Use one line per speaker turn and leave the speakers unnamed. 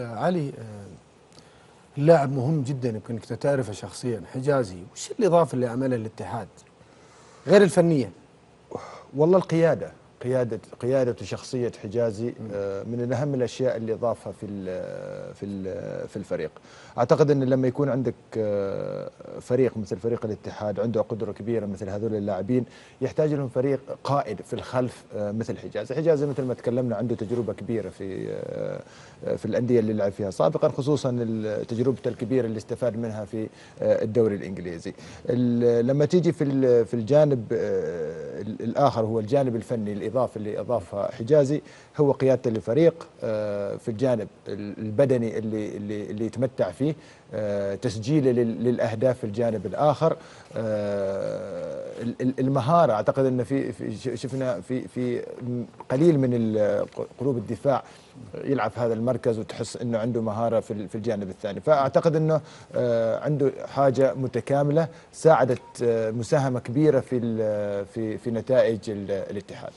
علي آه، اللاعب مهم جدا يمكن أنك تعرفه شخصيا حجازي. وش الإضافة اللي عملها الاتحاد؟ غير الفنيه
والله القيادة. قياده قيادة وشخصيه حجازي آه، من اهم الأشياء اللي اضافها في في في الفريق. أعتقد إن لما يكون عندك آه، فريق مثل فريق الاتحاد عنده قدرة كبيرة مثل هذول اللاعبين يحتاج لهم فريق قائد في الخلف آه، مثل حجازي. حجازي مثل ما تكلمنا عنده تجربة كبيرة في في الأندية اللي لعب فيها سابقا خصوصا تجربته الكبيرة اللي استفاد منها في الدوري الإنجليزي. لما تيجي في في الجانب الآخر هو الجانب الفني الإضافة اللي أضافها حجازي هو قيادته للفريق آه، في الجانب البدني اللي اللي اللي يتمتع فيه آه، تسجيله للأهداف في الجانب الآخر آه، المهارة. أعتقد إن في شفنا في في قليل من قلوب الدفاع يلعب في هذا المركز وتحس إنه عنده مهارة في الجانب الثاني. فأعتقد إنه عنده حاجة متكاملة ساعدت مساهمة كبيرة في في في نتائج الاتحاد.